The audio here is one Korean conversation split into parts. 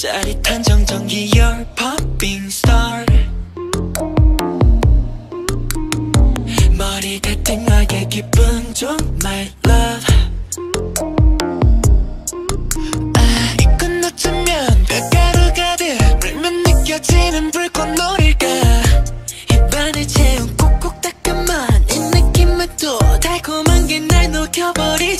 짜릿한 정전기 You're popping star. 머리가 띵하게 기분 좀 my love. 아 이건 어쩌면 뼈가루 가득 불면 느껴지는 불꽃놀이가 입안을 채운 꾹꾹 따끔한 이 느낌은 또 달콤한 게 날 녹여버리잖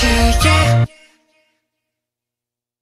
take it